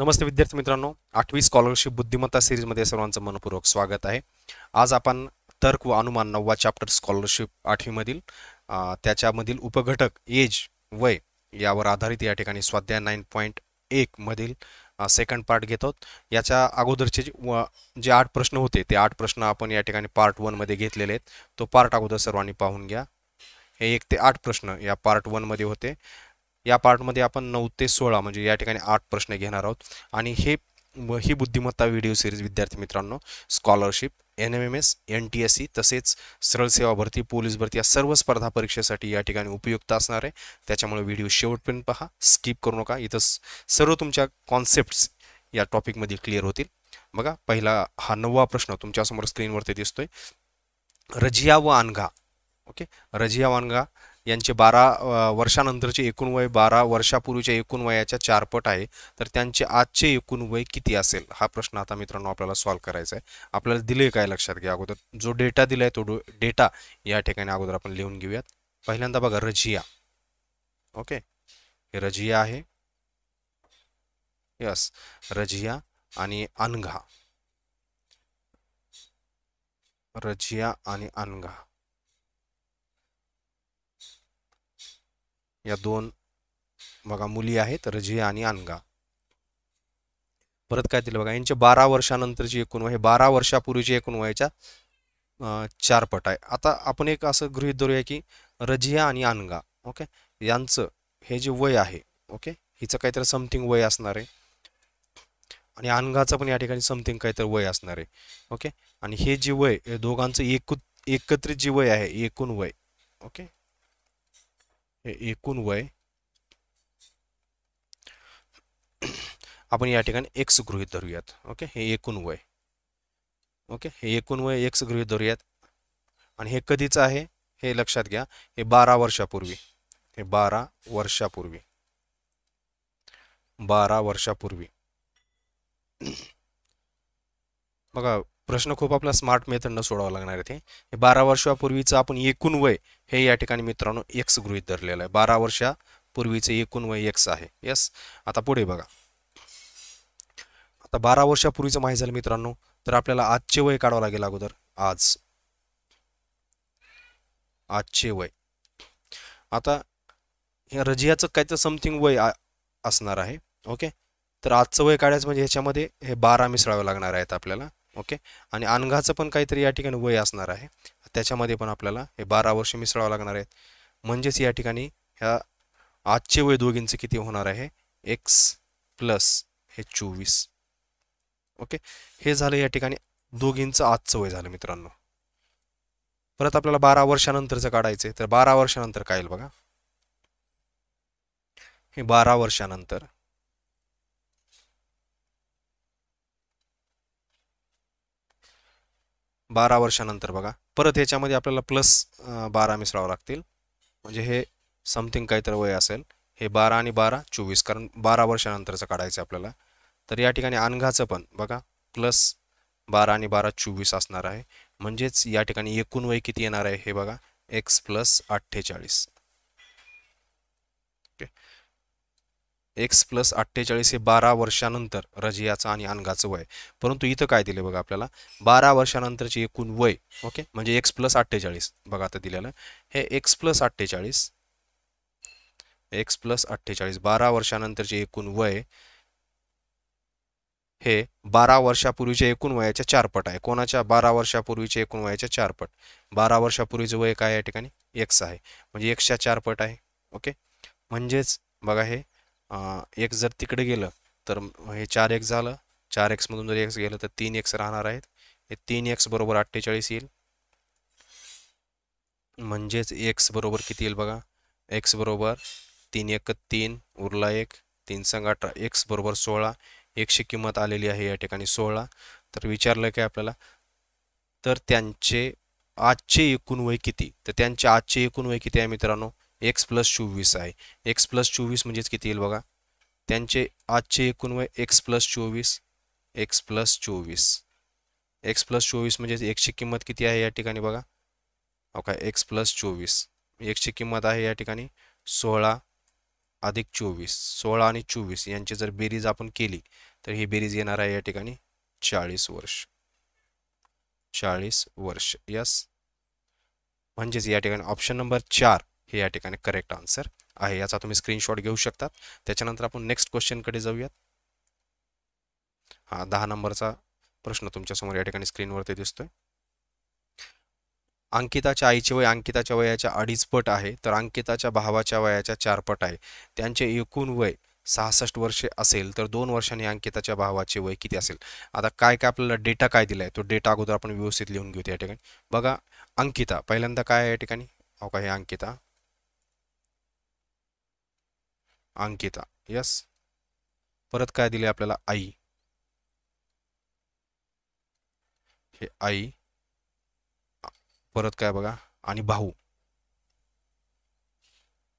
नमस्ते विद्यार्थी मित्रांनो. आठवी स्कॉलरशिप बुद्धिमत्ता सिरीजमध्ये सर्वांचं मनपूर्वक स्वागत आहे. आज आपण तर्क व अनुमान नववा चॅप्टर स्कॉलरशिप आठवीमधील त्याच्यामधील उपघटक एज वय यावर आधारित या ठिकाणी स्वाध्याय नाईन पॉईंट एकमधील सेकंड पार्ट घेत. आहोत याच्या अगोदरचे जे व- जे आठ प्रश्न होते ते आठ प्रश्न आपण या ठिकाणी पार्ट वनमध्ये घेतलेले आहेत. तो पार्ट अगोदर सर्वांनी पाहून घ्या. हे एक ते आठ प्रश्न या पार्ट वनमध्ये होते. या पार्टमध्ये आपण नऊ ते सोळा म्हणजे या ठिकाणी आठ प्रश्न घेणार आहोत. आणि हे ही बुद्धिमत्ता व्हिडिओ सिरीज विद्यार्थी मित्रांनो scholarship N M M S N T S C तसेच सरळ सेवा भरती पोलीस भरती या सर्व स्पर्धा परीक्षेसाठी या ठिकाणी उपयुक्त असणार आहे. त्याच्यामुळे व्हिडिओ शेवटपर्यंत पहा. स्किप करू नका. इथं सर्व तुमच्या कॉन्सेप्ट्स या टॉपिकमध्ये क्लिअर होतील. बघा पहिला हा नववा प्रश्न तुमच्यासमोर स्क्रीनवरती दिसतोय. रजिया व अनघा ओके? रजिया वानगा यांचे बारा वर्षानंतरचे एकूण वय बारा वर्षापूर्वीच्या एकूण वयाच्या चारपट आहे. तर त्यांचे आजचे एकूण वय किती असेल? हा प्रश्न आता मित्रांनो आपल्याला सॉल्व्ह करायचा आहे. आपल्याला दिले काय लक्षात घ्या अगोदर. जो डेटा दिला आहे तो डेटा या ठिकाणी अगोदर आपण लिहून घेऊयात. पहिल्यांदा बघा रजिया. ओके हे रजिया आहे. यस रजिया आणि अनघा. रजिया आणि अनघा. या दोन बघा मुली आहेत रजिया आणि अनगा. परत काय दिलं बघा यांचे बारा वर्षानंतरची एकूण वय हे बारा वर्षापूर्वीची एकूण वयाच्या चार पट आहे. आता आपण एक असं गृहीत धरूया की रजिया आणि अनगा ओके? यांचं हे जे वय आहे ओके? हिचं काहीतरी समथिंग वय असणार आहे. आणि अनगाचं पण या ठिकाणी समथिंग काहीतरी वय असणार आहे ओके? आणि हे जे वय दोघांचं एकू एकत्रित जे वय आहे एकूण वय ओके? हे एकूण वय. आपण या ठिकाणी एक्स गृहित धरूयात. ओके हे एकूण वय. ओके हे एकूण वय एक्स गृहीत धरूयात. आणि हे कधीचं आहे? हे लक्षात घ्या. हे बारा वर्षापूर्वी. हे बारा वर्षापूर्वी. बारा वर्षापूर्वी. बघा प्रश्न खूप आपला स्मार्ट मेथडनं सोडावा लागणार आहे ते. हे बारा वर्षापूर्वीचं आपण एकूण वय हे या ठिकाणी मित्रांनो एक्स गृहित धरलेलं आहे. बारा वर्षापूर्वीचे एकूण वय एक्स आहे. यस आता पुढे बघा. आता बारा वर्षापूर्वीचं माहीत झालं मित्रांनो तर आपल्याला आजचे वय काढावं लागेल अगोदर. आज. आजचे वय. आता हे रजियाचं काय तर समथिंग वय असणार आहे. ओके तर आजचं वय काढायचं म्हणजे ह्याच्यामध्ये हे बारा मिसळावं लागणार आहेत आपल्याला. ओके आणि अनघाचं पण काहीतरी या ठिकाणी वय असणार आहे. त्याच्यामध्ये पण आपल्याला हे बारा वर्ष मिसळावं लागणार आहेत. म्हणजेच या ठिकाणी ह्या आजचे वय दोघींचं किती होणार आहे? एक्स प्लस हे चोवीस. ओके हे झालं या ठिकाणी दोघींचं आजचं वय झालं मित्रांनो. परत आपल्याला बारा वर्षानंतरचं काढायचं तर बारा वर्षानंतर काय येईल बघा? हे बारा वर्षानंतर. बारा वर्षानंतर बघा. परत ह्याच्यामध्ये आपल्याला प्लस बारा मिसळावं लागतील. म्हणजे हे समथिंग काहीतरी वय असेल. हे बारा आणि बारा चोवीस. कारण बारा वर्षानंतरचं काढायचं आपल्याला. तर या ठिकाणी अनघाचं पण बघा. प्लस बारा आणि बारा चोवीस असणार आहे. म्हणजेच या ठिकाणी एकूण वय किती येणार आहे हे बघा. एक्स प्लस अठ्ठेचाळीस. एक्स प्लस अठ्ठेचाळीस हे बारा वर्षानंतर रजियाचं आणि अनघाचं वय परंतु इथं काय दिलं बघा आपल्याला? बारा वर्षानंतरची एकूण वय ओके? म्हणजे एक्स प्लस अठ्ठेचाळीस. बघा आता दिलेलं. हे एक्स प्लस अठ्ठेचाळीस एक्स प्लस अठ्ठेचाळीस बारा वर्षानंतरचे एकूण वय हे बारा वर्षापूर्वीच्या एकूण वयाच्या चारपट आहे. कोणाच्या? बारा वर्षापूर्वीच्या एकूण वयाच्या चारपट. बारा वर्षापूर्वीचं वय काय या ठिकाणी? एक्स आहे. म्हणजे एक्सच्या चारपट आहे ओके? म्हणजेच बघा हे एक जर तिकडे गेलं तर हे चार एक्स झालं. चार एक्समधून जर एक्स गेलं तर तीन एक्स राहणार आहेत. हे तीन एक्स बरोबर अठ्ठेचाळीस येईल. म्हणजेच एक्स बरोबर किती येईल बघा? एक्स बरोबर तीन एक तीन उरला एक. तीन संघ अठरा. एक्स बरोबर सोळा. एकशे किंमत आलेली आहे या ठिकाणी सोळा. तर विचारलं काय आपल्याला तर त्यांचे आजचे एकूण वय किती? तर त्यांचे आजचे एकूण वय किती आहे मित्रांनो? एक्स प्लस चोवीस आहे. एक्स प्लस चोवीस म्हणजेच किती येईल बघा? त्यांचे आजचे एकूण वय एक्स प्लस चोवीस एक्स प्लस चोवीस. एक्स प्लस चोवीस म्हणजेच एकची किंमत किती आहे या ठिकाणी बघा? हो काय एक्स प्लस चोवीस. एकची किंमत आहे या ठिकाणी सोळा अधिक चोवीस. सोळा आणि चोवीस यांची जर बेरीज आपण केली तर ही बेरीज येणार आहे या ठिकाणी चाळीस वर्ष. चाळीस वर्ष यस? म्हणजेच या ठिकाणी ऑप्शन नंबर चार. हे या ठिकाणी करेक्ट आन्सर आहे. याचा तुम्ही स्क्रीनशॉट घेऊ शकतात. त्याच्यानंतर आपण नेक्स्ट क्वेश्चनकडे जाऊयात. हा दहा नंबरचा प्रश्न तुमच्यासमोर या ठिकाणी स्क्रीनवरती दिसतोय. अंकिताच्या आईचे वय अंकिताच्या वयाच्या अडीच पट आहे तर अंकिताच्या भावाच्या वयाच्या चार पट आहे. त्यांचे एकूण वय सहासष्ट वर्षे असेल तर दोन वर्षांनी अंकिताच्या भावाचे वय किती असेल? आता काय काय आपल्याला डेटा काय दिलाय? तो डेटा अगोदर आपण व्यवस्थित लिहून घेऊ या ठिकाणी. बघा अंकिता पहिल्यांदा काय आहे या ठिकाणी? हो का हे अंकिता? अंकिता. यस परत काय दिले आपल्याला? आई. हे आई. परत काय बघा? आणि भाऊ.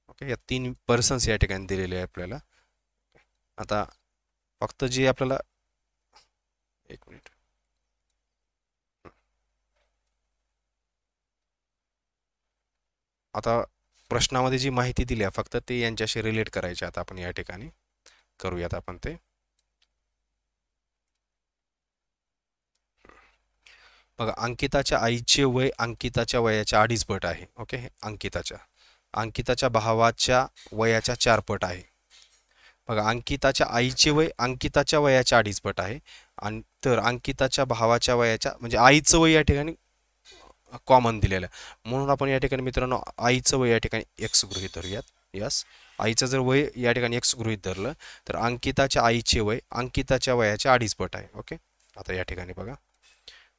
ओके या तीन पर्सन्स या ठिकाणी दिलेले आहे आपल्याला. आता फक्त जे आपल्याला एक मिनिट आता प्रश्नामध्ये जी माहिती दिली आहे फक्त ते यांच्याशी रिलेट करायचे आता आपण या ठिकाणी करूयात आपण ते. बघा अंकिताच्या आईचे वय अंकिताच्या वयाच्या अडीच पट आहे. ओके अंकिताच्या. अंकिताच्या भावाच्या वयाच्या चार पट आहे. बघा अंकिताच्या आईचे वय अंकिताच्या वयाच्या अडीच पट आहे. आणि तर अंकिताच्या भावाच्या वयाच्या म्हणजे आईचं वय या ठिकाणी कॉमन दिलेलं. आहे म्हणून आपण या ठिकाणी मित्रांनो आईचं वय या ठिकाणी एक्स गृहीत धरूयात. यस आईचं जर वय या ठिकाणी एक्स गृहीत धरलं तर अंकिताच्या आईचे वय अंकिताच्या वयाच्या अडीच पट आहे. ओके आता या ठिकाणी बघा.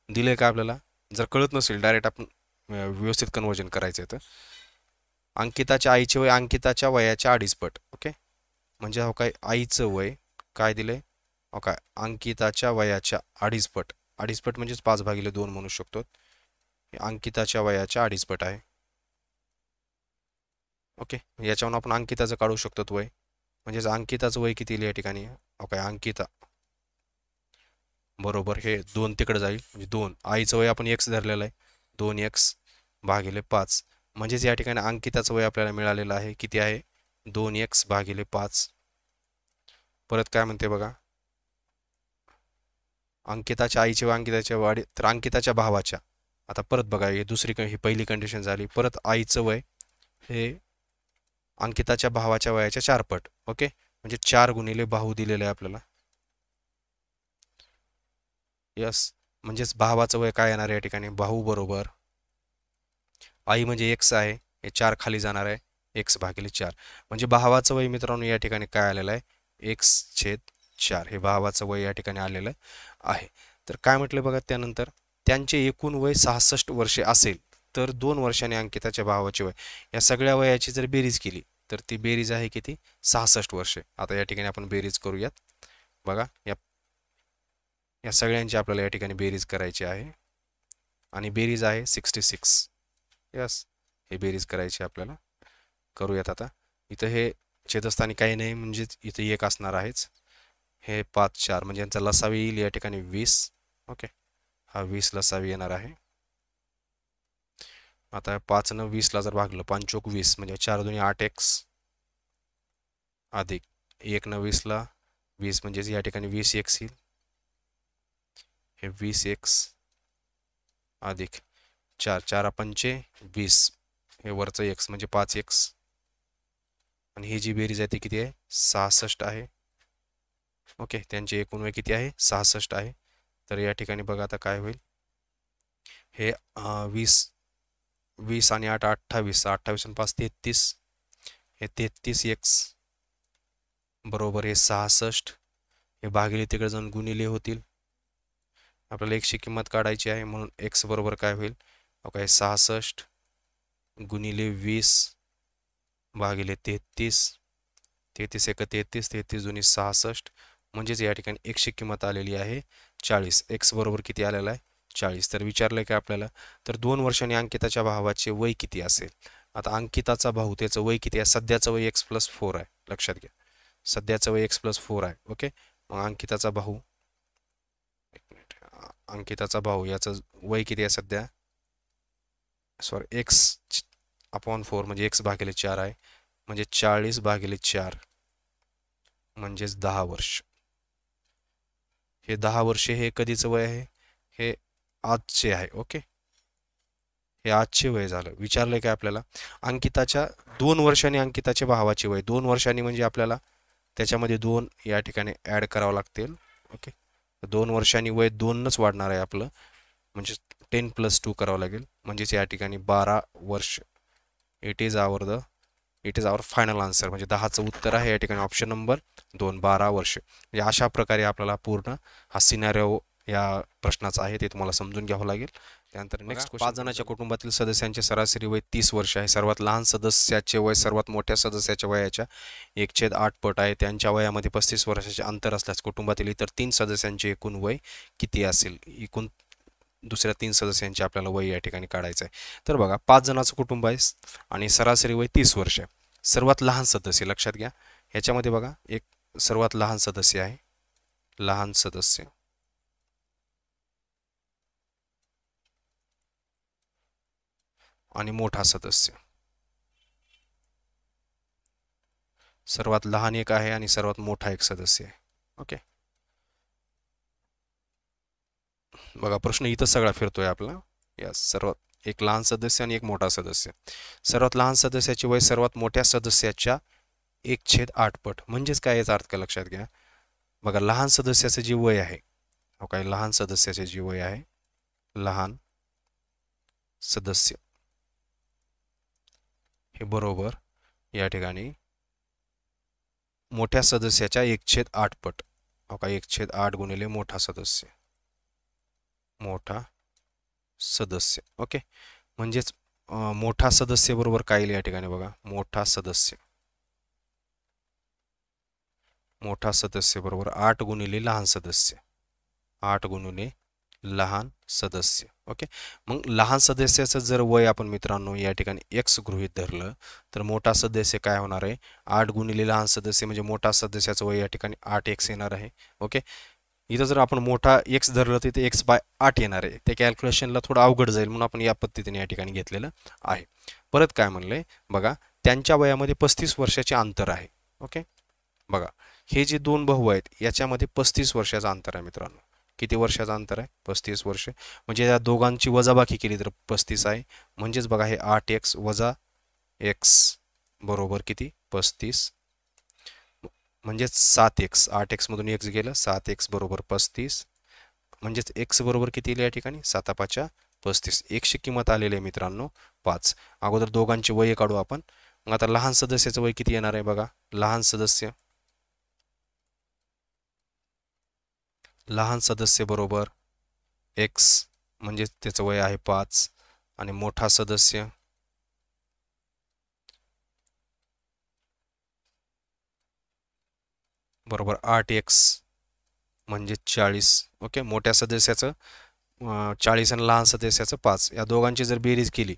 दिलं का आपल्याला? जर कळत नसेल डायरेक्ट आपण व्यवस्थित कन्वर्जन करायचं आहे तर. अंकिताच्या आईचे वय अंकिताच्या वयाच्या अडीच पट. ओके म्हणजे हो काय आईचं वय काय दिलंय? हो काय अंकिताच्या वयाच्या अडीच पट. अडीच पट म्हणजेच पाच भागिले दोन म्हणू शकतो. अंकिताच्या वयाच्या अडीचपट आहे. ओके याच्यावरून आपण अंकिताचं काढू शकतो वय. म्हणजेच अंकिताचं वय किती या ठिकाणी? ओके काय अंकिता. बरोबर हे दोन तिकडे जाईल. म्हणजे दोन. आईचं वय आपण एक्स धरलेलं आहे. दोन एक्स भागिले पाच. म्हणजेच या ठिकाणी अंकिताचं वय आपल्याला मिळालेलं आहे. किती आहे? दोन एक्स भागिले पाच. परत काय म्हणते बघा? अंकिताच्या आईचे व अंकिताच्या वाडी तर अंकिताच्या भावाच्या. आता परत बघा ही दुसरी ही पहिली कंडिशन झाली. परत आईचं वय हे अंकिताच्या भावाच्या वयाच्या चारपट ओके? म्हणजे चार गुणिले भाऊ दिलेले आहे आपल्याला. यस म्हणजेच भावाचं वय काय येणार आहे या ठिकाणी? भाऊ बरोबर. आई म्हणजे एक्स आहे हे चार खाली जाणार आहे. एक्स भागिले चार. म्हणजे भावाचं वय मित्रांनो या ठिकाणी काय आलेलं आहे? एक्स छेद चार. हे भावाचं वय या ठिकाणी आलेलं आहे. तर काय म्हटलं बघा त्यानंतर? त्यांचे एकूण वय सहासष्ट वर्षे असेल तर दोन वर्षाने अंकिताच्या भावाचे वय. या सगळ्या वयाची जर बेरीज केली तर ती बेरीज आहे किती? सहासष्ट वर्षे. आता या ठिकाणी आपण बेरीज करूयात. बघा या या सगळ्यांची आपल्याला या ठिकाणी बेरीज करायची आहे. आणि बेरीज आहे सिक्स्टी सिक्स. यस हे बेरीज करायची आपल्याला. करूयात आता. इथं हे छेदस्थानी काही नाही म्हणजेच इथं एक असणार आहेच. हे पाच चार म्हणजे यांचा लसावी येईल या ठिकाणी वीस. ओके. हा वीसला लसावी येणार आहे. आता पाचनं वीसला जर भागलं पाचोक वीस म्हणजे चार दोन्ही आठ एक्स अधिक एकनं वीसला वीस म्हणजेच या ठिकाणी वीस एक्स येईल. हे वीस एक्स अधिक चार चार पंचे वीस हे वरचं एक्स म्हणजे पाच एक्स. आणि ही जी बेरीज आहे ती किती आहे? सहासष्ट आहे. ओके त्यांची एकूण वय किती आहे? सहासष्ट आहे. तर या ठिकाणी बघा आता काय होईल. हे वीस वीस आणि आठ अठ्ठावीस अठ्ठावीस आणि पाच तेहतीस. हे तेहतीस एक्स बरोबर हे सहासष्ट. हे भागिले तिकडे जाऊन गुणिले होतील. आपल्याला एकशे किंमत काढायची आहे म्हणून एक्स बरोबर काय होईल? काय सहासष्ट गुणिले वीस भागिले तेहतीस. तेहतीस एक तेहतीस तेहतीस जुनी सहासष्ट. म्हणजेच या ठिकाणी एकशे किंमत आलेली आहे. चाळीस. एक्स बरोबर किती आलेला आहे? चाळीस. तर विचारलं काय आपल्याला? तर दोन वर्षांनी अंकिताच्या भावाचे वय किती असेल? आता अंकिताचा भाऊ त्याचं वय किती आहे? सध्याचं वय एक्स प्लस फोर आहे. लक्षात घ्या. सध्याचं वय एक्स प्लस फोर आहे. ओके? मग अंकिताचा भाऊ. अंकिताचा भाऊ याचं वय किती आहे सध्या? सॉरी एक्स अपॉन फोर म्हणजे एक्स भागिले चार आहे. म्हणजे चाळीस भागिले चार. म्हणजेच दहा वर्ष. हे दहा वर्षे हे कधीचं वय आहे? हे आजचे आहे ओके? हे आजचे वय झालं. विचारलंय काय आपल्याला? अंकिताच्या दोन वर्षांनी अंकिताच्या भावाचे वय. दोन वर्षांनी म्हणजे आपल्याला त्याच्यामध्ये दोन या ठिकाणी ॲड करावं लागतील ओके? दोन वर्षांनी वय दोनच वाढणार आहे आपलं. म्हणजे टेन प्लस टू करावं लागेल. म्हणजेच या ठिकाणी बारा वर्ष. It is our the it is our final answer म्हणजे दहाचं उत्तर आहे. या ठिकाणी ऑप्शन नंबर दोन बारा वर्ष. म्हणजे अशा प्रकारे आपल्याला पूर्ण हा सिनॅरिओ या प्रश्नाचा आहे. ते तुम्हाला समजून घ्यावं लागेल. त्यानंतर नेक्स्ट पाच जणांच्या कुटुंबातील सदस्यांचे सरासरी वय तीस वर्ष आहे. सर्वात लहान सदस्याचे वय सर्वात मोठ्या सदस्याच्या वयाच्या एक छेद आठ पट आहे. त्यांच्या वयामध्ये पस्तीस वर्षाचे अंतर असल्यास कुटुंबातील इतर तीन सदस्यांचे एकूण वय किती असेल? एकूण दुसऱ्या तीन सदस्यांचे आपल्याला वय या ठिकाणी काढायचं आहे. तर बघा पाच जणांचं कुटुंब आहे आणि सरासरी वय तीस वर्ष आहे. सर्वात लहान सदस्य लक्षात घ्या. ह्याच्यामध्ये बघा एक सर्वात लहान सदस्य आहे. लहान सदस्य. आणि मोठा सदस्य. सर्वात लहान एक आहे आणि सर्वात मोठा एक सदस्य आहे. ओके? बघा प्रश्न इथं सगळा फिरतोय आपला. या सर्वात एक लहान सदस्य आणि एक मोठा सदस्य. सर्वात लहान सदस्याचे वय सर्वात मोठ्या सदस्याच्या एक छेद आठ पट. म्हणजेच काय याचा अर्थ लक्षात घ्या. बघा लहान सदस्याचं जे वय आहे हो काय लहान सदस्याचे जे वय आहे लहान सदस्य. हे बरोबर या ठिकाणी मोठ्या सदस्याच्या एक छेद आठ पट. हो का एक छेद आठ गुणिले मोठा सदस्य. मोठा सदस्य. ओके? म्हणजेच मोठा सदस्य बरोबर काय येईल या ठिकाणी बघा? मोठा सदस्य. मोठा सदस्य बरोबर आठ गुणिले लहान सदस्य. आठ गुणिले लहान सदस्य. ओके? मग लहान सदस्याचं जर वय आपण मित्रांनो या ठिकाणी एक्स गृहित धरलं तर मोठा सदस्य काय होणार आहे? आठ गुणिले लहान सदस्य म्हणजे मोठा सदस्याचं वय या ठिकाणी आठ एक्स येणार आहे. ओके? इथं जर आपण मोठा एक्स धरलं तर इथे एक्स बाय आठ येणार आहे. ते कॅल्क्युलेशनला थोडं अवघड जाईल म्हणून आपण या पद्धतीने या ठिकाणी घेतलेलं आहे. परत काय म्हणलंय बघा त्यांच्या वयामध्ये पस्तीस वर्षाचे अंतर आहे. ओके? बघा हे जे दोन भाऊ आहेत याच्यामध्ये पस्तीस वर्षाचं अंतर आहे मित्रांनो. किती वर्षाचं अंतर आहे? पस्तीस वर्ष. म्हणजे या दोघांची वजाबाकी केली तर पस्तीस आहे. म्हणजेच बघा हे आठ एक्स वजा एक्स बरोबर किती? पस्तीस. म्हणजेच सात एक्स आठ एक्समधून एक्स गेलं सात एक्स बरोबर पस्तीस. म्हणजेच एक्स बरोबर किती येईल या ठिकाणी? सातापाच्या पस्तीस. एकशे किंमत आलेली आहे मित्रांनो पाच. अगोदर दोघांची वय काढू आपण. मग आता लहान सदस्याचं वय किती येणार आहे बघा? लहान सदस्य. लहान सदस्य बरोबर एक्स म्हणजे त्याचं वय आहे पाच. आणि मोठा सदस्य बरोबर आठ एक्स म्हणजे चाळीस. ओके मोठ्या सदस्याचं चाळीस आणि लहान सदस्याचं पाच. या दोघांची जर बेरीज केली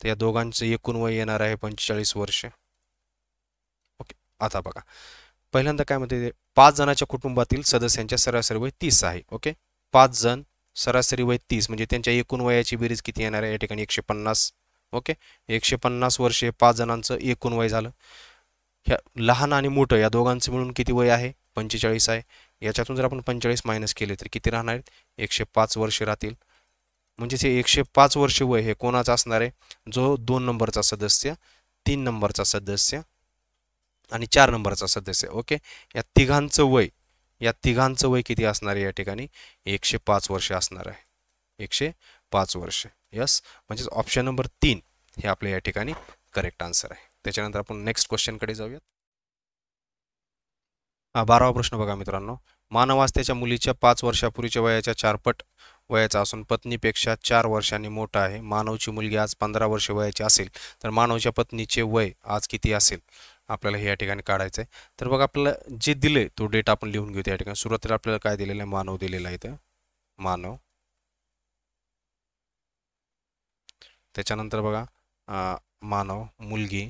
तर या दोघांचं एकूण वय येणार आहे पंचेचाळीस वर्ष. ओके आता बघा. पहिल्यांदा काय म्हणते पाच जणांच्या कुटुंबातील सदस्यांच्या सरासरी वय तीस आहे. ओके पाच जण सरासरी वय तीस म्हणजे त्यांच्या एकूण वयाची बेरीज किती येणार आहे? या ठिकाणी एकशे पन्नास. ओके एकशे पन्नास वर्षे पाच जणांचं एकूण वय झालं. ह्या लहान आणि मोठं या दोघांचं मिळून किती वय आहे? पंचेचाळीस आहे. याच्यातून जर आपण पंचेचाळीस मायनस केले तर किती राहणार? आहेत एकशे पाच वर्ष राहतील. म्हणजेच हे एकशे पाच वर्ष वय हे कोणाचं असणार आहे? जो दोन नंबरचा सदस्य तीन नंबरचा सदस्य आणि चार नंबरचा सदस्य. ओके? या तिघांचं वय या तिघांचं वय किती असणार आहे या ठिकाणी? एकशे पाच वर्ष असणार आहे. एकशे पाच वर्ष. यस म्हणजेच ऑप्शन नंबर तीन हे आपल्या या ठिकाणी करेक्ट आन्सर आहे. त्याच्यानंतर आपण नेक्स्ट क्वेश्चनकडे जाऊयात. हा बारावा प्रश्न बघा मित्रांनो. मानवास त्याच्या मुलीच्या पाच वर्षापूर्वीच्या वयाच्या चारपट वयाचा असून पत्नीपेक्षा चार वर्षांनी मोठा आहे. मानवची मुलगी आज पंधरा वर्ष वयाची असेल तर मानवच्या पत्नीचे वय आज किती असेल? आपल्याला हे या ठिकाणी काढायचं आहे तर बघा आपल्याला जे दिले तो डेटा आपण लिहून घेऊ या ठिकाणी सुरुवातीला आपल्याला काय दिलेलं आहे? मानव दिलेला आहे इथं. मानव. त्याच्यानंतर बघा मानव मुलगी.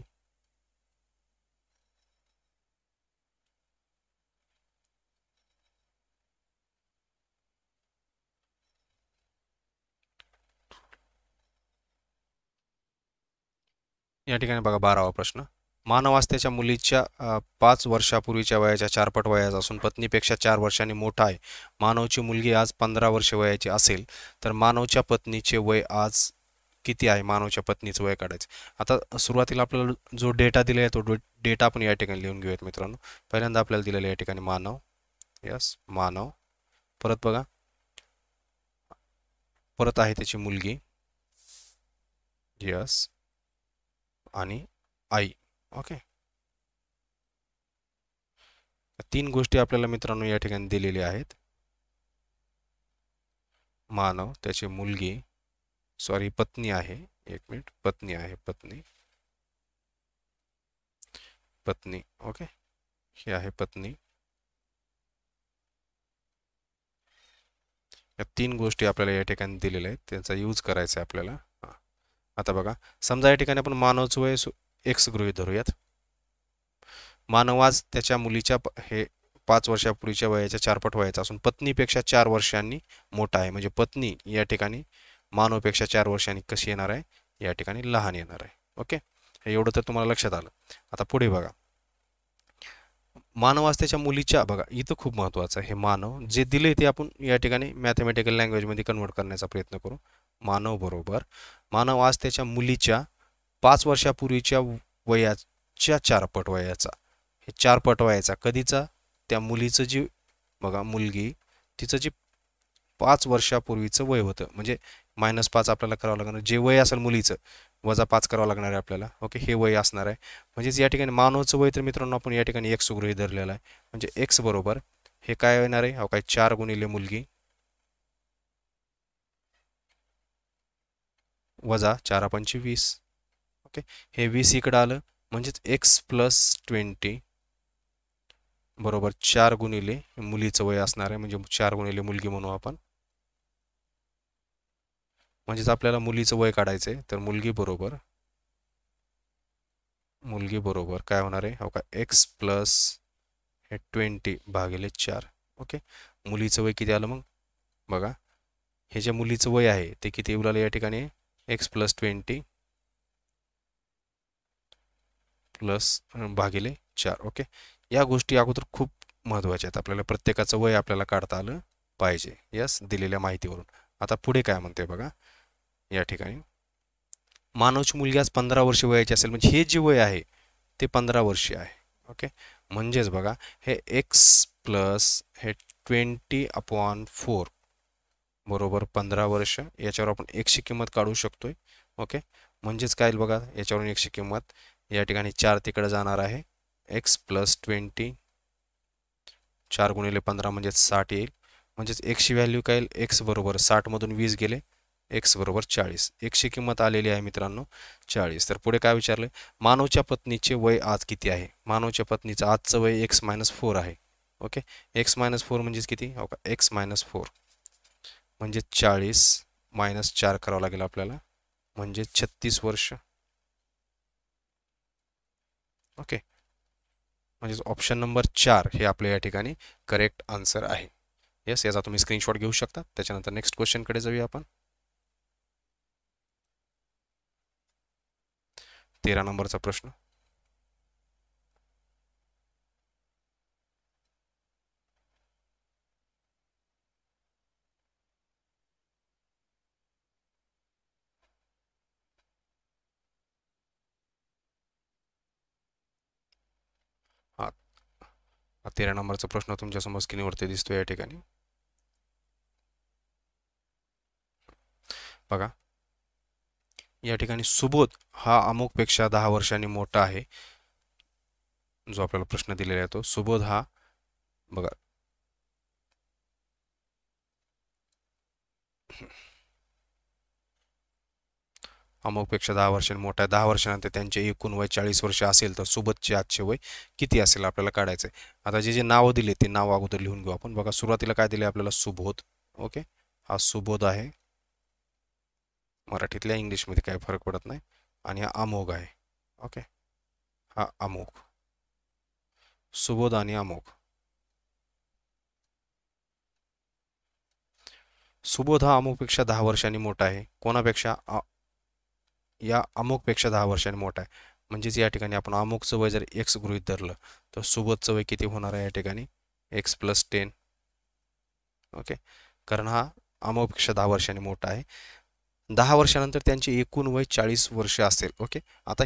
या ठिकाणी बघा बारावा प्रश्न. मानवास्थेच्या आज त्याच्या मुलीच्या पाच वर्षापूर्वीच्या वयाच्या चारपट वयाचा असून पत्नीपेक्षा चार वर्षांनी मोठा आहे. मानवची मुलगी आज पंधरा वर्ष वयाची असेल तर मानवच्या पत्नीचे वय आज किती आहे? मानवच्या पत्नीचं वय काढायचं. आता सुरुवातीला आपल्याला जो डेटा दिला आहे तो डेटा आपण या ठिकाणी लिहून घेऊयात मित्रांनो. पहिल्यांदा आपल्याला दिलेला या ठिकाणी मानव. यस मानव. परत बघा. परत आहे त्याची मुलगी. यस आणि आई. ओके तीन गोष्टी आपल्याला मित्रांनो या ठिकाणी दिलेल्या आहेत. मानव त्याची मुलगी सॉरी पत्नी आहे. एक मिनिट पत्नी आहे पत्नी. पत्नी ओके ही आहे पत्नी. या तीन गोष्टी आपल्याला या ठिकाणी दिलेल्या आहेत. त्यांचा यूज करायचा आहे आपल्याला. आता बघा समजा या ठिकाणी आपण मानवचं वय एक्स गृहित धरूयात. मानव आज त्याच्या मुलीच्या प- हे पाच वर्षापूर्वीच्या वयाच्या चारपट वयाचा असून पत्नीपेक्षा चार वर्षांनी मोठा आहे. म्हणजे पत्नी या ठिकाणी मानवपेक्षा चार वर्षांनी कशी येणार आहे? या ठिकाणी लहान येणार आहे. ओके? हे एवढं तर तुम्हाला लक्षात आलं. आता पुढे बघा. मानव आज त्याच्या मुलीच्या बघा इथं खूप महत्त्वाचं आहे. हे मानव जे दिले ते आपण या ठिकाणी मॅथमॅटिकल लँग्वेजमध्ये कन्वर्ट करण्याचा प्रयत्न करू. मानव बरोबर. मानव आज त्याच्या मुलीच्या पाच वर्षापूर्वीच्या वयाच्या चारपट वयाचा. हे चारपट वयाचा. कधीचा? त्या मुलीचं जी बघा मुलगी तिचं जे पाच वर्षापूर्वीचं वय होतं. म्हणजे मायनस पाच आपल्याला करावं लागणार. जे वय असेल मुलीचं वजा पाच करावं लागणार आहे आपल्याला. ओके हे वय असणार आहे. म्हणजेच या ठिकाणी मानवचं वय तर मित्रांनो आपण या ठिकाणी एक्स गृही धरलेलं आहे. म्हणजे एक्स बरोबर. हे काय येणार आहे? हो काय चार गुणिले मुलगी वजा चार पंची वीस. ओके? हे वीस इकडं आलं म्हणजेच एक्स प्लस ट्वेंटी बरोबर चार गुणिले मुलीचं वय असणार आहे म्हणजे चार गुणिले मुलगी म्हणू आपण. म्हणजेच आपल्याला मुलीचं वय काढायचं आहे तर मुलगी बरोबर मुलगी बरोबर काय होणार आहे? हो का? एक्स प्लस हे ट्वेंटी भागिले चार. ओके? मुलीचं वय किती आलं मग? बघा हे जे मुलीचं वय आहे ते किती उलालं या ठिकाणी? एक्स प्लस ट्वेंटी प्लस भागिले चार. ओके? या गोष्टी अगोदर खूप महत्त्वाच्या आहेत. आपल्याला प्रत्येकाचं वय आपल्याला काढता आलं पाहिजे. यस दिलेल्या माहितीवरून. आता पुढे काय म्हणते बघा? या ठिकाणी. मानवची मुलगी आज पंधरा वर्ष वयाची असेल. म्हणजे हे जे वय आहे ते पंधरा वर्षे आहे. ओके? म्हणजेच बघा हे एक्स प्लस हे ट्वेंटी अपॉन फोर. बरोबर पंधरा वर्ष याच्यावर आपण एकशे किंमत काढू शकतोय. ओके? म्हणजेच काय बघा याच्यावरून एकशे किंमत. या ठिकाणी चार तिकडे जाणार आहे. एक्स प्लस ट्वेंटी चार गुणिले पंधरा म्हणजेच साठ येईल. म्हणजेच एकशे व्हॅल्यू काय येईल? एक्स बरोबर साठमधून वीस गेले. एक्स बरोबर चाळीस. एकशे किंमत आलेली आहे मित्रांनो चाळीस. तर पुढे काय विचारलं? मानवच्या पत्नीचे वय आज किती आहे? मानवच्या पत्नीचं आजचं वय एक्स मायनस फोर आहे. ओके? एक्स मायनस फोर म्हणजेच किती? हो का? एक्स मायनस फोर म्हणजे चाळीस मायनस चार करावं लागेल आपल्याला. म्हणजे छत्तीस वर्ष. ओके म्हणजेच ऑप्शन नंबर चार हे आपल्या या ठिकाणी करेक्ट आन्सर आहे. येस याचा तुम्ही स्क्रीनशॉट घेऊ शकता. त्याच्यानंतर नेक्स्ट क्वेश्चनकडे जाऊया आपण. तेरा नंबरचा प्रश्न. हा तेरा नंबरचा प्रश्न तुमच्यासमोर स्क्रीनवरती दिसतो या ठिकाणी. बघा. या ठिकाणी सुबोध हा अमुकपेक्षा दहा वर्षांनी मोठा आहे. जो आपल्याला प्रश्न दिलेला आहे तो. सुबोध हा बघा. अमुकपेक्षा दहा वर्षांनी मोठा आहे. दहा वर्षानंतर त्यांचे एकूण वय चाळीस वर्ष असेल तर सुबोधचे आजचे वय किती असेल आपल्याला काढायचं आहे आता जे जे नावं दिले ते नाव अगोदर लिहून घेऊ आपण. बघा सुरुवातीला काय दिले आपल्याला? सुबोध. ओके? हा सुबोध आहे. मराठीतल्या इंग्लिशमध्ये काही फरक पडत नाही. आणि हा अमोघ आहे. ओके? हा अमोघ. सुबोध आणि अमोघ. सुबोध हा अमुकपेक्षा दहा वर्षांनी मोठा आहे. कोणापेक्षा? या अमुकपेक्षा दहा वर्षांनी मोठा आहे. म्हणजेच या ठिकाणी आपण अमुकचं वय जर एक्स गृहित धरलं तर सोबतचं वय किती होणार आहे या ठिकाणी? एक्स प्लस टेन ओके कारण हा अमुकपेक्षा दहा वर्षांनी मोठा आहे. दहा वर्षानंतर त्यांची एकूण वय चाळीस वर्ष असेल. ओके आता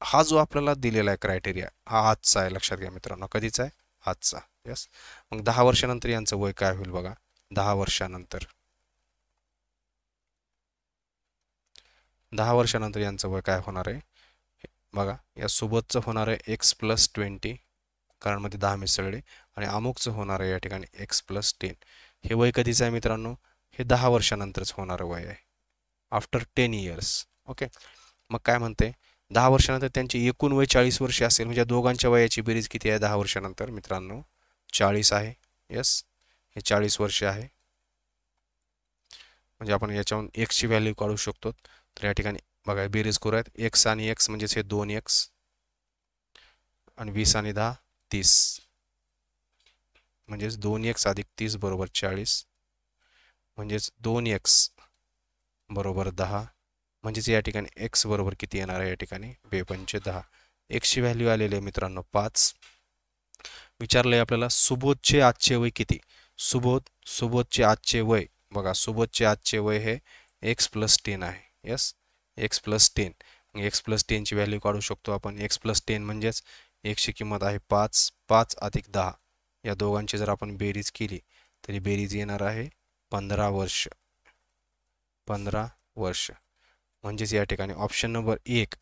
हा जो आपल्याला दिलेला आहे क्रायटेरिया हा आजचा आहे. लक्षात घ्या मित्रांनो कधीचा आहे? आजचा. यस मग दहा वर्षानंतर यांचं वय काय होईल बघा? दहा वर्षानंतर. दहा वर्षानंतर यांचं वय काय होणार आहे? बघा या सोबतचं होणार आहे एक्स प्लस ट्वेंटी कारण मध्ये दहा मिसळले आणि अमुकचं होणार आहे या ठिकाणी एक्स प्लस टेन हे वय कधीचं आहे मित्रांनो? हे दहा वर्षानंतरच होणारं वय आहे. आफ्टर टेन इयर्स ओके मग काय म्हणते? दहा वर्षानंतर त्यांची एकूण वय चाळीस वर्षे असेल म्हणजे दोघांच्या वयाची बेरीज किती आहे दहा वर्षानंतर मित्रांनो? चाळीस आहे. यस हे चाळीस वर्षे आहे. म्हणजे आपण याच्याहून एक्सची व्हॅल्यू काढू शकतो. तर या ठिकाणी बघा बेरीज आहेत एक्स आणि एक्स म्हणजेच हे दोन एक्स आणि वीस आणि दहा तीस. म्हणजेच दोन एक्स अधिक तीस बरोबर चाळीस. म्हणजेच दोन एक्स बरोबर दहा. म्हणजेच या ठिकाणी एक्स बरोबर किती येणार आहे? या ठिकाणी बेपंचे दहा. एक्सची व्हॅल्यू आलेली आहे मित्रांनो पाच. विचारलंय आपल्याला सुबोधचे आजचे वय किती? सुबोध सुबोधचे आजचे वय. बघा सुबोधचे आजचे वय हे एक्स प्लस टेन आहे. Yes x plus ten x plus टेनची value काढू शकतो आपण. एक्स प्लस टेन म्हणजेच एकची किंमत आहे पाच. पाच अधिक दहा. या दोघांची जर आपण बेरीज केली तरी बेरीज येणार आहे पंधरा वर्ष. पंधरा वर्ष. म्हणजेच या ठिकाणी ऑप्शन नंबर एक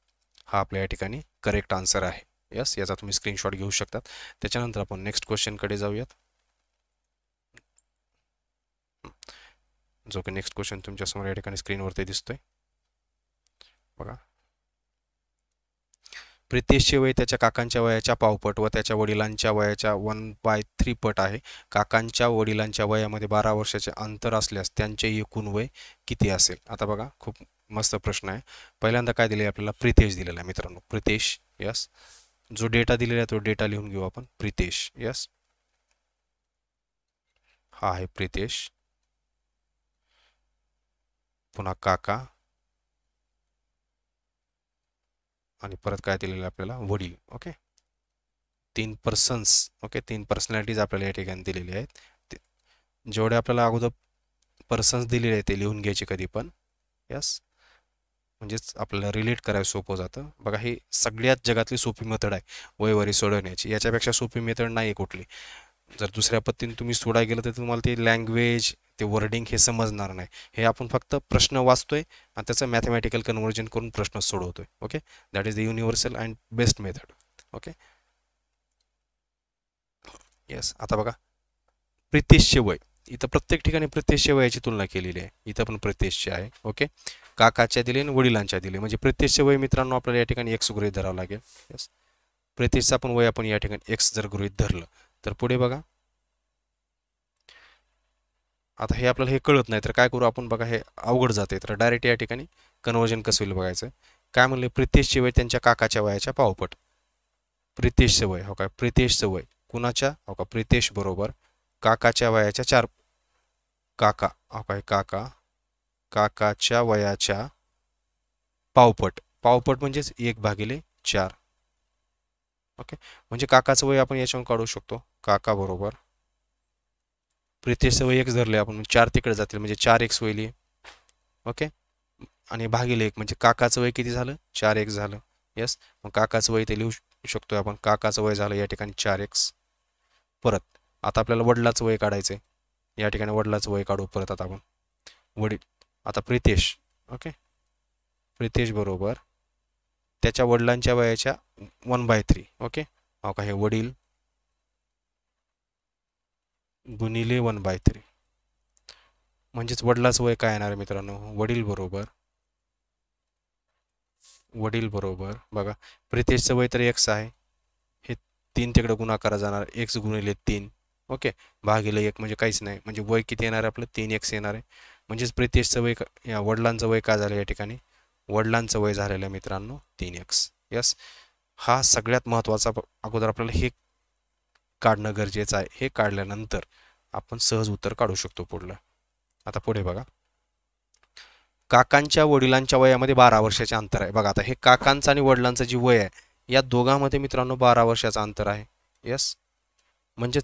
हा आपल्या या ठिकाणी करेक्ट आन्सर आहे. यस याचा तुम्ही स्क्रीनशॉट घेऊ शकतात. त्याच्यानंतर आपण नेक्स्ट क्वेश्चनकडे जाऊयात. जो की नेक्स्ट क्वेश्चन तुमच्यासमोर या ठिकाणी स्क्रीनवरती दिसतोय. बघा. प्रितेशचे वय त्याच्या काकांच्या वयाच्या पावपट व त्याच्या वडिलांच्या वयाच्या वन बाय थ्री पट आहे. काकांच्या वडिलांच्या वयामध्ये बारा वर्षाचे अंतर असल्यास त्यांचे एकूण वय किती असेल? आता बघा खूप मस्त प्रश्न आहे. पहिल्यांदा काय दिले आपल्याला? प्रितेश दिलेला आहे मित्रांनो. प्रितेश यस जो डेटा दिलेला आहे तो डेटा लिहून घेऊ आपण. प्रितेश यस हा आहे प्रितेश. पुन्हा काका. आणि परत काय दिलेलं आपल्याला? वडील ओके तीन पर्सन्स ओके तीन पर्सनॅलिटीज आपल्याला या ठिकाणी दिलेली आहेत. जेवढे आपल्याला अगोदर पर्सन्स दिलेले आहेत ते लिहून घ्यायचे कधी पण. यस म्हणजेच आपल्याला रिलेट करायला सोपं जातं. बघा ही सगळ्यात जगातली सोपी मेथड आहे वयवरी सोडवण्याची. याच्यापेक्षा सोपी मेथड नाही कुठली. जर दुसऱ्या पद्धतीने तुम्ही सोडाय गेलं तर तुम्हाला ती लँग्वेज ते वर्डिंग हे समजणार नाही. हे आपण फक्त प्रश्न वाचतोय आणि त्याचं मॅथमॅटिकल कन्वर्जन करून प्रश्न सोडवतोय. Okay that is the universal and best method okay yes आता बघा. प्रितेशचे वय इथं प्रत्येक ठिकाणी प्रत्यक्ष वयाची तुलना केलेली आहे. इथं पण प्रत्यक्ष आहे. ओके काकाच्या दिले आणि वडिलांच्या दिले. म्हणजे प्रत्यक्ष वय मित्रांनो आपल्याला या ठिकाणी एक्स गृहित धरावं लागेल. येस प्रितेशचा पण वय आपण या ठिकाणी एक्स जर गृहित धरलं तर पुढे बघा. आता हे आपल्याला हे कळत नाही तर काय करू आपण बघा हे अवघड जाते. तर डायरेक्ट या ठिकाणी कन्वर्जन कसं होईल बघायचं. काय म्हणले प्रितेशचे वय त्यांच्या काकाच्या वयाच्या पावपट. प्रितेशचं वय हो काय प्रितेशचं वय. कुणाच्या? हो का? प्रितेश बरोबर. काकाच्या वयाच्या चार काका हो काय काका काकाच्या वयाच्या पावपट. पावपट म्हणजेच एक भागिले चार. ओके? म्हणजे काकाचं वय आपण याच्यावर काढू शकतो. काका बरोबर. प्रितेशचं वय एक्स धरले आपण म्हणजे चार तिकडे जातील म्हणजे चार एक्स वयली ओके? आणि भागिले एक म्हणजे काकाचं वय किती झालं? चार एक्स झालं. यस मग काकाचं वय ते लिहू शकतो आपण. काकाचं वय झालं या ठिकाणी चार एक्स. परत आता आपल्याला वडिलाचं वय काढायचं आहे या ठिकाणी वडिलाचं वय काढू परत आता आपण. वडील आता प्रितेश. ओके? प्रितेश बरोबर. त्याच्या वडिलांच्या वयाच्या वन बाय थ्री. ओके? हो का हे वडील गुणिले वन बाय थ्री म्हणजेच वडिलाचं वय काय येणार आहे मित्रांनो? वडील बरोबर. वडील बरोबर. बघा प्रितेशचं वय तर एक्स आहे. हे तीन तिकडे गुणाकारा जाणार. एक्स गुणिले तीन. ओके? भागिले एक म्हणजे काहीच नाही. म्हणजे वय किती येणार आहे आपलं? तीन एक्स येणार आहे. म्हणजेच प्रितेशचं वय या वडिलांचं वय काय झालं या ठिकाणी? वडिलांचं वय झालेलं आहे मित्रांनो तीन एक्स यस हा सगळ्यात महत्त्वाचा अगोदर आपल्याला हे काढणं गरजेचं आहे. हे काढल्यानंतर आपण सहज उत्तर काढू शकतो पुढलं. आता पुढे बघा. काकांच्या वडिलांच्या वयामध्ये बारा वर्षाचे अंतर आहे. बघा आता हे काकांचं आणि वडिलांचं जी वय आहे या दोघांमध्ये मित्रांनो बारा वर्षाचं अंतर आहे. यस म्हणजे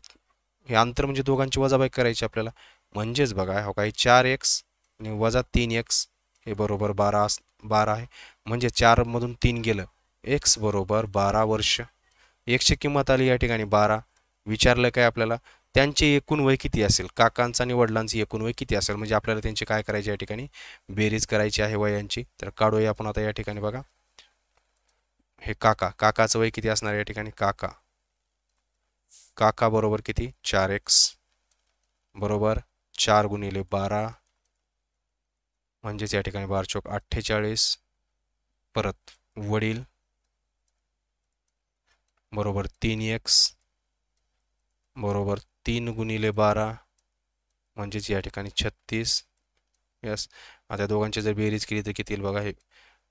हे अंतर म्हणजे दोघांची वजाबाई करायची आपल्याला. म्हणजेच बघा हो काही चार एक्स आणि वजा तीन एक्स हे बरोबर बारा अस बारा आहे. म्हणजे चारमधून तीन गेलं. एक्स बरोबर बारा वर्ष. एकशे किंमत आली या ठिकाणी बारा. विचारलं काय आपल्याला? त्यांचे एकूण वय किती असेल? काकांचं आणि वडिलांचं एकूण वय किती असेल? म्हणजे आपल्याला त्यांची काय करायची या ठिकाणी? बेरीज करायची आहे वयांची. तर काढूया आपण आता या ठिकाणी बघा. हे काका. काकाचं वय किती असणार या ठिकाणी? काका. काका बरोबर किती? चार एक्स. बरोबर? चार गुणिले बारा. म्हणजेच या ठिकाणी बार चौक अठ्ठेचाळीस. परत वडील. बरोबर तीन एक्स. बरोबर तीन गुणिले बारा म्हणजेच या ठिकाणी छत्तीस. यस. आता दोघांची जर बेरीज केली तर किती येईल बघा हे.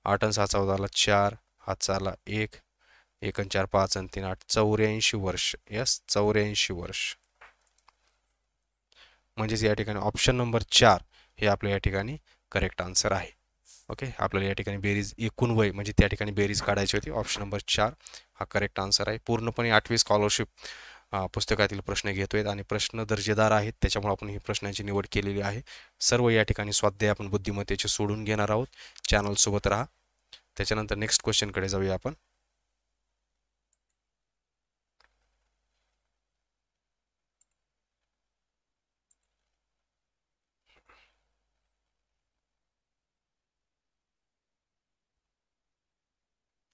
आठ आणि सहा चौदाला चार हात चारला एक एक आणि चार पाच आणि तीन आठ चौऱ्याऐंशी वर्ष. यस चौऱ्याऐंशी वर्ष. म्हणजेच या ठिकाणी ऑप्शन नंबर चार हे आपल्या या ठिकाणी करेक्ट आन्सर आहे. ओके आपल्याला या ठिकाणी बेरीज एकूण वय म्हणजे त्या ठिकाणी बेरीज काढायची होती. ऑप्शन नंबर चार हा करेक्ट आन्सर आहे. पूर्णपणे आठवी स्कॉलरशिप पुस्तकातील प्रश्न घेतोय आणि प्रश्न दर्जेदार आहेत. त्याच्यामुळे आपण ही प्रश्नांची निवड केलेली आहे. सर्व या ठिकाणी स्वाध्याय आपण बुद्धिमत्तेचे सोडून घेणार आहोत. चॅनलसोबत राहा. त्याच्यानंतर नेक्स्ट क्वेश्चनकडे जाऊया आपण.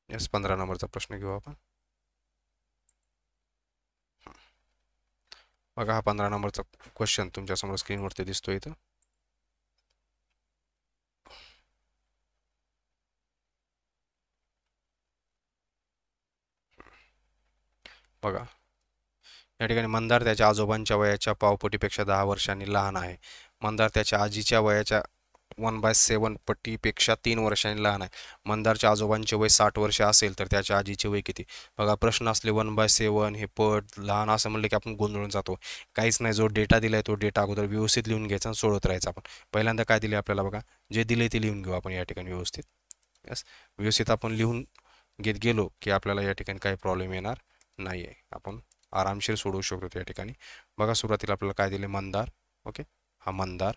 यस पंधरा नंबरचा प्रश्न घेऊ आपण. बघा हा पंधरा नंबरचा क्वेश्चन तुमच्यासमोर स्क्रीनवरती दिसतो इथं. बघा या ठिकाणी मंदार त्याच्या आजोबांच्या वयाच्या पावपटीपेक्षा दहा वर्षांनी लहान आहे. मंदार त्याच्या आजीच्या वयाच्या वन बाय सेवन पट्टीपेक्षा तीन वर्षांनी लहान आहे. मंदारच्या आजोबांचे वय साठ वर्ष असेल तर त्याच्या आजीचे वय किती? बघा प्रश्न असले वन बाय सेवन हे पट लहान असं म्हणलं की आपण गोंधळून जातो. काहीच नाही जो डेटा दिलाय तो डेटा अगोदर व्यवस्थित लिहून घ्यायचा आणि सोडत राहायचा आपण. पहिल्यांदा काय दिले आपल्याला बघा? जे दिले ते लिहून घेऊ आपण या ठिकाणी व्यवस्थित. यस? व्यवस्थित आपण लिहून घेत गेलो की आपल्याला या ठिकाणी काही प्रॉब्लेम येणार नाही आहे आपण आरामशीर सोडवू शकतो या ठिकाणी. बघा सुरुवातीला आपल्याला काय दिले? मंदार. ओके? हा मंदार.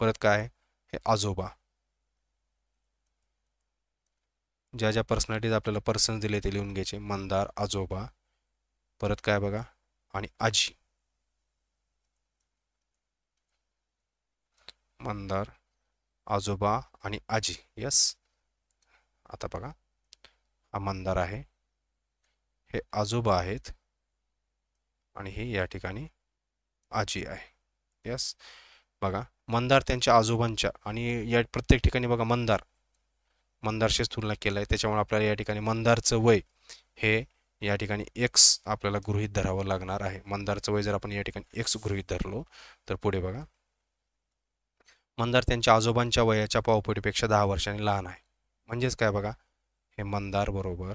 परत काय? हे आजोबा. ज्या ज्या पर्सनॅलिटीज आपल्याला पर्सन्स दिले ते लिहून घ्यायचे. मंदार आजोबा. परत काय बघा? आणि आजी. मंदार आजोबा आणि आजी. यस आता बघा. हा मंदार आहे. हे आजोबा आहेत. आणि हे या ठिकाणी आजी आहे. यस बघा मंदार त्यांच्या आजोबांच्या आणि या प्रत्येक ठिकाणी बघा मंदार. मंदारशीच तुलना केलं आहे त्याच्यामुळे आपल्याला या ठिकाणी मंदारचं वय हे या ठिकाणी एक्स आपल्याला गृहित धरावं लागणार आहे. मंदारचं वय जर आपण या ठिकाणी एक्स गृहित धरलो तर पुढे बघा. मंदार त्यांच्या आजोबांच्या वयाच्या पावपटीपेक्षा दहा वर्षांनी लहान आहे. म्हणजेच काय बघा? हे मंदार बरोबर.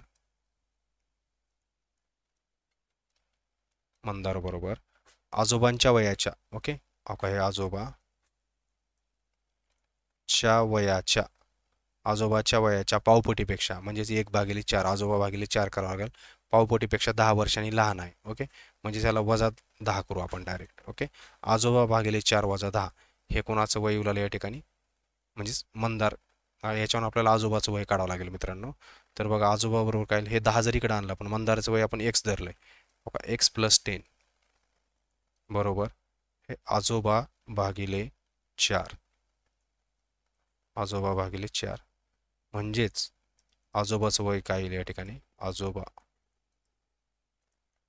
मंदार बरोबर. आजोबांच्या वयाच्या ओके? हे आजोबा च्या वयाच्या आजोबाच्या वयाच्या पावपटीपेक्षा म्हणजेच एक भागिले चार. आजोबा भागिले चार करावं लागेल. पावपटीपेक्षा दहा वर्षांनी लहान आहे. ओके? म्हणजे त्याला वजा दहा करू आपण डायरेक्ट ओके? आजोबा भागिले चार वजा दहा. हे कोणाचं वय उलालं या ठिकाणी? म्हणजेच मंदार. याच्यावर आपल्याला आजोबाचं वय काढावं लागेल मित्रांनो. तर बघा आजोबा बरोबर काय? हे दहा जर इकडे आणलं पण मंदारचं वय आपण एक्स धरलं आहे एक्स प्लस टेन बरोबर? हे आजोबा भागिले चार. आजोबा भागिले चार. म्हणजेच आजोबाचं वय काय येईल या ठिकाणी? आजोबा.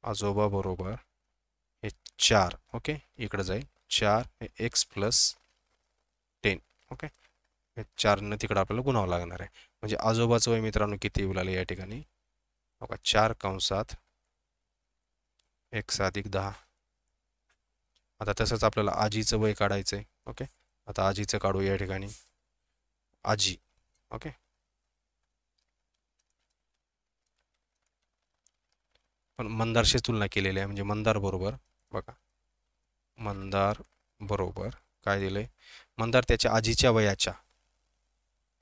आजोबा बरोबर हे चार. ओके? इकडं जाईल. चार हे एक्स प्लस टेन ओके? हे चारनं तिकडं आपल्याला गुणावं लागणार आहे. म्हणजे आजोबाचं वय मित्रांनो किती येऊ लागलं या ठिकाणी? बघा चार कंसात एक्स अधिक दहा. आता तसंच आपल्याला आजीचं वय काढायचं आहे ओके? आता आजीचं काढू या ठिकाणी. आजी ओके? पण मंदारशी तुलना केलेली आहे म्हणजे मंदार बरोबर बघा. मंदार बरोबर काय दिलंय? मंदार त्याच्या आजीच्या वयाच्या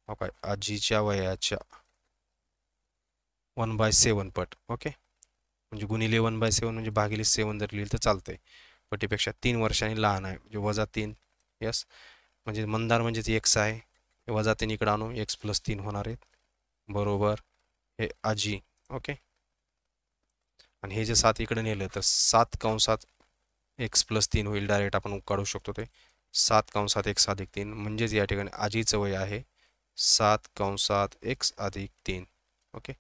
ओके? आजीच्या वयाच्या वन बाय सेवन पट ओके? म्हणजे गुणिले वन बाय सेवन म्हणजे भागिले सेवन जर लिहिलं तर चालतंय. पटीपेक्षा तीन वर्षांनी लहान आहे. म्हणजे वजा तीन यस. म्हणजे मंदार म्हणजेच एक्स आहे. वजा तीन इकडं आणू एक्स प्लस तीन होणार आहेत. बरोबर. हे आजी ओके. आणि हे जे सात इकडे नेलं तर सात कंसात एक्स प्लस तीन होईल डायरेक्ट आपण काढू शकतो ते. सात कंसात एक्स अधिक तीन म्हणजेच या ठिकाणी आजीचं वय आहे सात कंसात एक्स अधिक तीन ओके.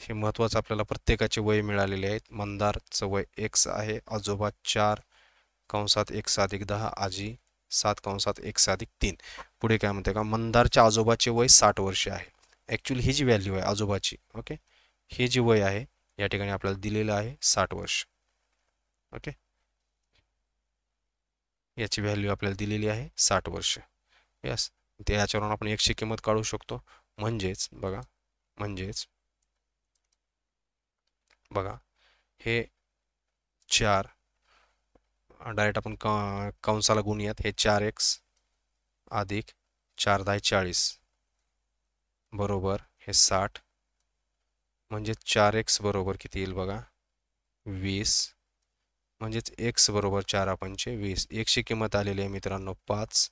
हे महत्त्वाचं आपल्याला प्रत्येकाचे वय मिळालेले आहेत. मंदारचं वय एक्स आहे आजोबा चार कंसात एक साधिक दहा आजी सात कंसात एक साधिक तीन. पुढे काय म्हणते का? मंदारच्या आजोबाचे वय साठ वर्ष आहे. ॲक्च्युली ही जी व्हॅल्यू आहे आजोबाची ओके हे जे वय आहे या ठिकाणी आपल्याला दिलेलं आहे साठ वर्ष. ओके याची व्हॅल्यू आपल्याला दिलेली आहे साठ वर्ष. यस ते याच्यावरून आपण एकशे किंमत काढू शकतो. म्हणजेच बघा म्हणजेच बघा. हे चार. डायरेक्ट आपण क कंसाला गुणूयात हे चार एक्स अधिक चार दहा चाळीस. बरोबर. हे साठ. म्हणजे चार एक्स बरोबर किती येईल बघा? वीस. म्हणजेच एक्स बरोबर चार पंचे वीस. एकशी किंमत आलेली आहे मित्रांनो पाच.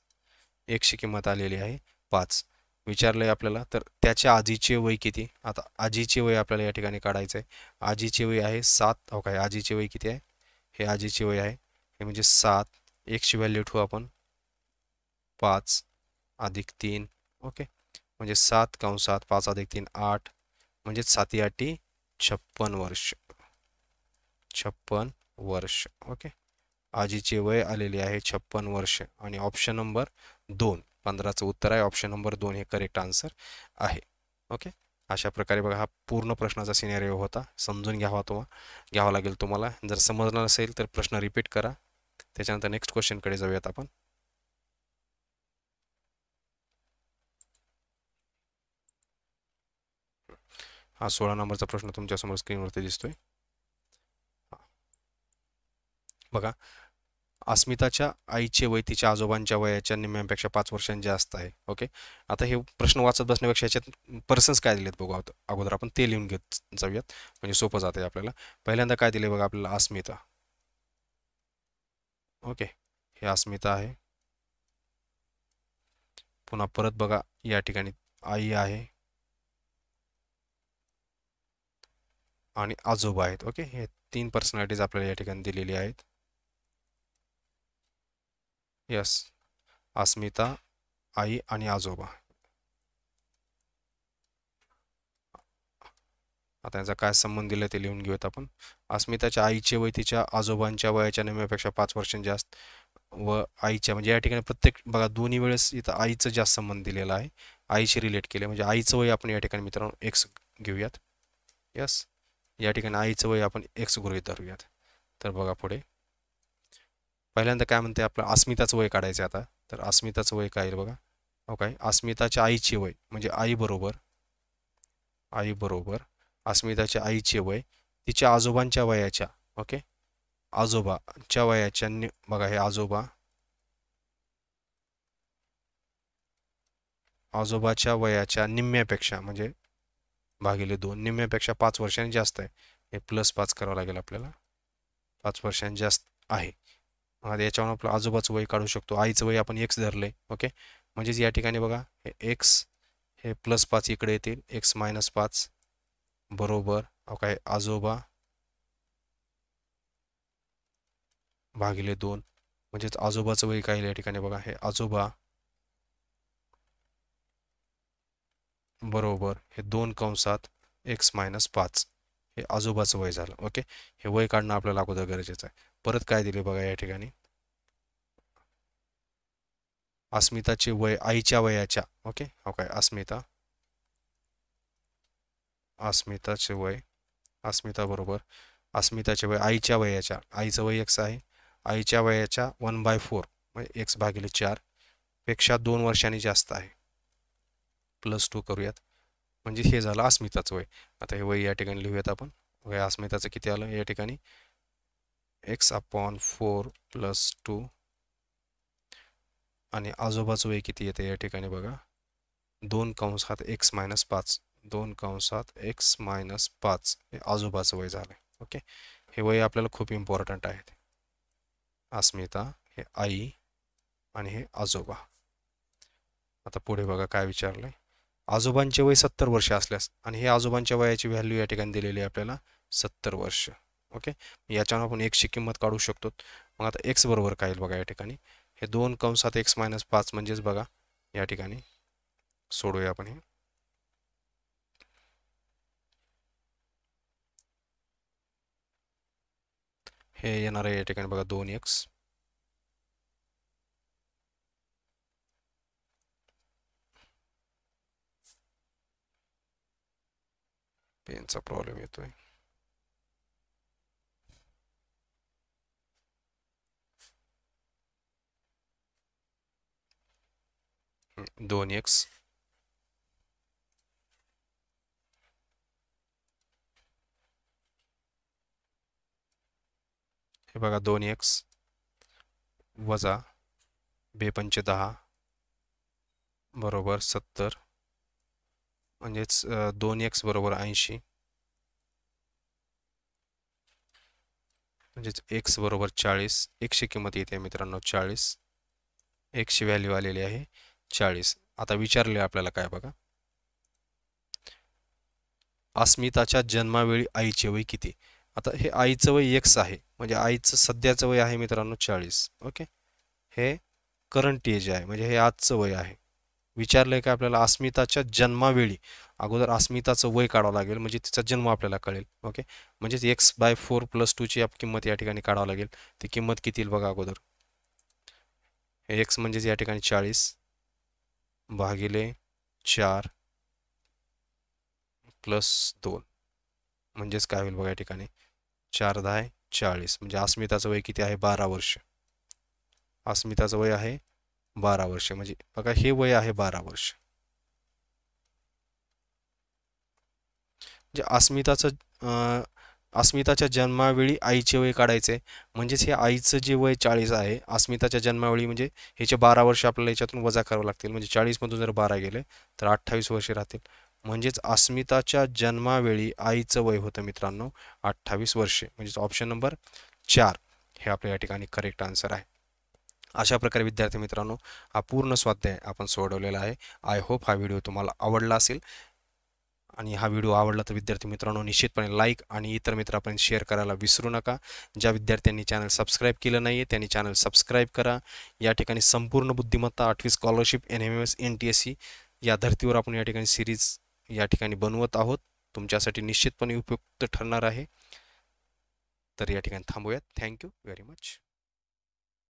एकशी किंमत आलेली आहे पाच. विचारलं आहे आपल्याला तर त्याच्या आजीचे वय किती? आता आजीचे वय आपल्याला या ठिकाणी काढायचं आहे आजीचे वय आहे सात. हो काय आजीचे वय किती आहे? हे आजीचे वय आहे. हे म्हणजे सात. एकशे व्हॅल्यू ठेवू आपण. पाच अधिक तीन. ओके. म्हणजे सात कंसात पाच अधिक तीन आठ. म्हणजे साती आठी छप्पन वर्ष. छप्पन वर्ष. ओके. आजीचे वय आलेले आहे छप्पन वर्ष. आणि ऑप्शन नंबर दोन. पंधराचं उत्तर आहे. ऑप्शन नंबर दोन हे करेक्ट आन्सर आहे. ओके अशा प्रकारे बघा हा पूर्ण प्रश्नाचा सिनेरिओ होता. समजून घ्यावा तो घ्यावा लागेल तुम्हाला. जर समजणार असेल तर प्रश्न रिपीट करा. त्याच्यानंतर नेक्स्ट क्वेश्चनकडे जाऊयात आपण. हा सोळा नंबरचा प्रश्न तुमच्यासमोर स्क्रीनवरती दिसतोय. बघा अस्मिताच्या आईचे वय तिच्या आजोबांच्या वयाच्या निम्म्यापेक्षा पाच वर्षांनी जास्त आहे. ओके आता हे प्रश्न वाचत बसण्यापेक्षा याच्यात पर्सन्स काय दिलेत बघू अगोदर आपण ते लिहून घेत जाऊयात. म्हणजे सोपं जात आहे आपल्याला. पहिल्यांदा काय दिले बघा आपल्याला? अस्मिता. ओके हे अस्मिता आहे. पुन्हा परत बघा या ठिकाणी आई आहे. आणि आजोबा आहेत. ओके हे तीन पर्सनॅलिटीज आपल्याला या ठिकाणी दिलेली आहेत. यस अस्मिता आई आणि आजोबा. आता याचा काय संबंध दिला ते लिहून घेऊयात आपण. अस्मिताच्या आईचे वय तिच्या आजोबांच्या वयाच्या नेहमीपेक्षा पाच वर्षां जास्त व आईच्या म्हणजे या ठिकाणी प्रत्येक बघा दोन्ही वेळेस इथं आईचं जास्त संबंध दिलेला आहे. आईशी रिलेट केले म्हणजे आईचं वय आपण या ठिकाणी मित्रांनो एक्स घेऊयात. यस या ठिकाणी आईचं वय आपण एक्स गृहित धरूयात. तर बघा पुढे. पहिल्यांदा काय म्हणते आपलं अस्मिताचं वय काढायचं आता. तर अस्मिताचं वय काय बघा. ओके अस्मिताच्या आईचे वय म्हणजे आई बरोबर आई बरोबर अस्मिताच्या आईचे वय तिच्या आजोबांच्या वयाच्या ओके. आजोबाच्या वयाच्या बघा हे आजोबा. आजोबाच्या वयाच्या निम्म्यापेक्षा म्हणजे भागिले दोन निम्म्यापेक्षा पाच वर्षांनी जास्त आहे. हे प्लस पाच करावं लागेल आपल्याला. पाच वर्षांनी जास्त आहे. याच्यावर आपलं आजोबाचं वय काढू शकतो. आईचं वय आपण एक्स धरले ओके? म्हणजेच या ठिकाणी बघा हे एक्स हे प्लस पाच इकडे येतील. एक्स मायनस पाच बरोबर. काय आजोबा भागिले दोन. म्हणजेच आजोबाचं वय काय या ठिकाणी बघा हे आजोबा बरोबर हे दोन कंसात एक्स मायनस पाच. हे आजोबाचं वय झालं ओके? हे वय काढणं आपल्याला अगोदर गरजेचं आहे. परत काय दिले बघा या ठिकाणी? अस्मिताचे वय आईच्या वयाच्या ओके हो काय? अस्मिता. अस्मिताचे वय अस्मिता बरोबर. अस्मिताचे वय आईच्या वयाच्या. आईचं वय एक्स आहे. आईच्या वयाच्या वन बाय फोर म्हणजे एक्स भागिले चारपेक्षा दोन वर्षांनी जास्त आहे. प्लस टू करूयात. म्हणजे हे झालं अस्मिताचं वय. आता हे वय या ठिकाणी लिहूयात आपण. वय अस्मिताचं किती आलं? या ठिकाणी x upon four plus two आणि आजोबाचं वय किती येते या ठिकाणी बघा. दोन कंसात एक्स मायनस पाच. दोन कंसात एक्स मायनस पाच. हे आजोबाचं वय झालं ओके? हे वय आपल्याला खूप इम्पॉर्टंट आहे अस्मिता हे आई आणि हे आजोबा. आता पुढे बघा काय विचारलंय. आजोबांचे वय सत्तर वर्ष असल्यास आणि हे आजोबांच्या वयाची व्हॅल्यू या ठिकाणी दिलेली आहे आपल्याला सत्तर वर्ष. ओके? याच्यावर आपण एक्सची किंमत काढू शकतो. मग आता एक्स बरोबर काय येईल बघा या ठिकाणी? हे दोन कंसात एक्स मायनस पाच म्हणजेच बघा या ठिकाणी सोडूया आपण हे. हे येणार आहे या ठिकाणी बघा दोन एक्स पेनचा प्रॉब्लेम येतोय. दोन एक्स. हे बघा दोन एक्स वजा बेपंच दहा बरोबर सत्तर. म्हणजेच दोन एक्स बरोबर ऐंशी. म्हणजेच एक्स बरोबर चाळीस. एकशे किंमत येते मित्रांनो चाळीस. एकशे व्हॅल्यू आलेली आहे. चाळीस. आता विचारले आपल्याला काय बघा. अस्मिताच्या जन्मावेळी आईचे वय किती? आता हे आईचं वय एक्स आहे. म्हणजे आईचं सध्याचं वय आहे मित्रांनो चाळीस. ओके? हे करंट एज आहे. म्हणजे हे आजचं वय आहे. विचारलंय का आपल्याला अस्मिताच्या जन्मावेळी? अगोदर अस्मिताचं वय काढावं लागेल. म्हणजे तिचा जन्म आपल्याला कळेल. ओके? म्हणजेच एक्स बाय फोर प्लस टूची किंमत या ठिकाणी काढावं लागेल. ती किंमत किती येईल बघा अगोदर. हे एक्स म्हणजेच या ठिकाणी चाळीस. भागिले चार प्लस दोन. म्हणजेच काय होईल बघा या ठिकाणी? चार दहा चाळीस. म्हणजे अस्मिताचं वय किती आहे? बारा वर्ष. अस्मिताचं वय आहे बारा वर्ष. म्हणजे बघा हे वय आहे बारा वर्ष. म्हणजे अस्मिताचं अस्मिताच्या जन्मावेळी आईचे वय काढायचे. म्हणजेच हे आईचं जे वय चाळीस आहे अस्मिताच्या जन्मावेळी म्हणजे ह्याचे बारा वर्ष आपल्याला याच्यातून वजा करावं लागतील. म्हणजे चाळीसमधून जर बारा गेले तर अठ्ठावीस वर्षे राहतील. म्हणजेच अस्मिताच्या जन्मावेळी आईचं वय होतं मित्रांनो अठ्ठावीस वर्षे. म्हणजेच ऑप्शन नंबर चार हे आपल्या या ठिकाणी करेक्ट आन्सर आहे. अशा प्रकारे विद्यार्थी मित्रांनो हा पूर्ण स्वाध्याय आपण सोडवलेला आहे. आय होप हा व्हिडिओ तुम्हाला आवडला असेल. आणि हा व्हिडिओ आवडला तर विद्यार्थी मित्रांनो निश्चितपणे लाईक आणि इतर मित्रांपर्यंत शेअर करायला विसरू नका. ज्या विद्यार्थ्यांनी चॅनल सबस्क्राईब केलं नाही आहे त्यांनी चॅनल सबस्क्राईब करा. या ठिकाणी संपूर्ण बुद्धिमत्ता आठवी scholarship N M S N T S C या धर्तीवर आपण या ठिकाणी सिरीज या ठिकाणी बनवत आहोत. तुमच्यासाठी निश्चितपणे उपयुक्त ठरणार आहे. तर या ठिकाणी थांबूयात. Thank you very much